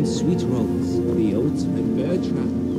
and sweet rolls, the oats and trap.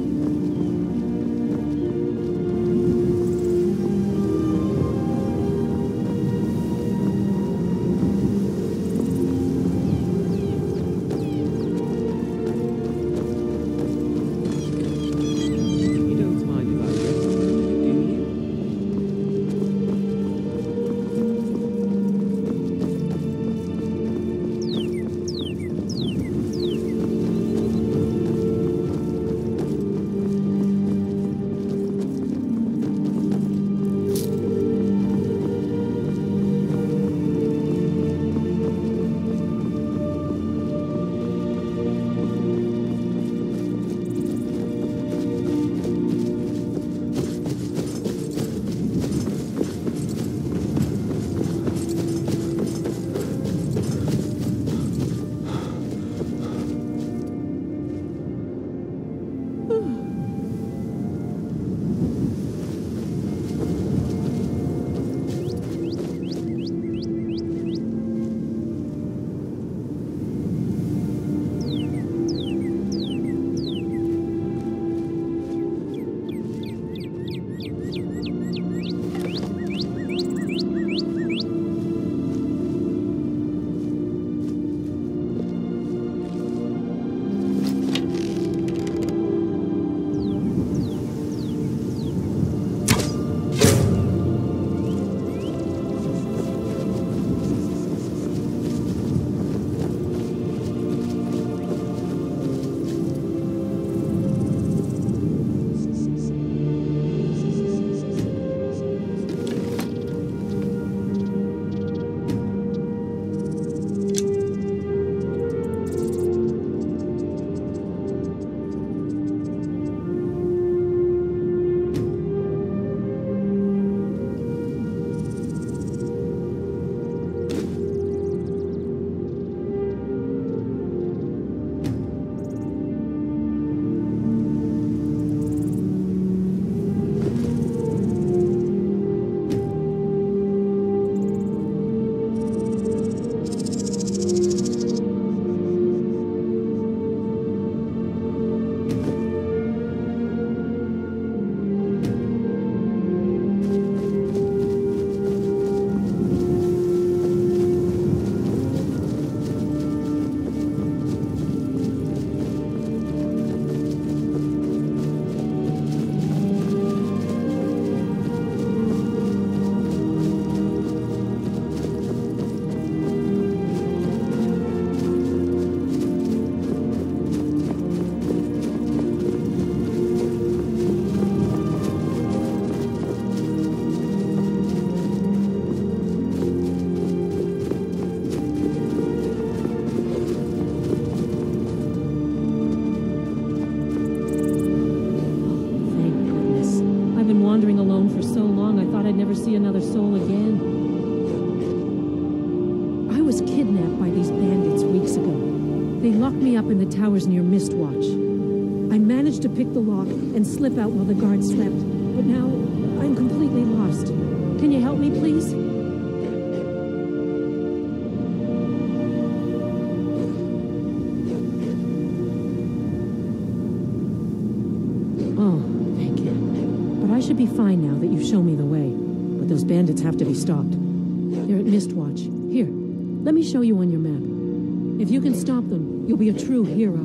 See another soul again. I was kidnapped by these bandits weeks ago. They locked me up in the towers near Mistwatch. I managed to pick the lock and slip out while the guards slept, but now I'm completely lost. Can you help me, please? Oh, thank you. But I should be fine now that you show me the way. Those bandits have to be stopped. They're at Mistwatch. Here, let me show you on your map. If you can stop them, you'll be a true hero.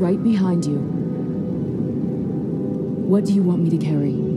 right behind you. What do you want me to carry?